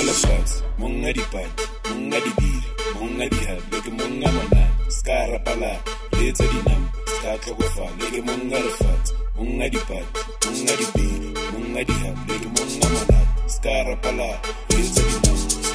monga lefatshe monga dipadi monga dibiri monga dihabi le ke monga monane ska rapala le tse dinama ska tlhokofala le ke monga lefatshe. Monga dipadi monga dibiri monga dihabi le ke monga monane ska rapala le tse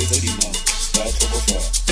tse dinama ska tlhokofala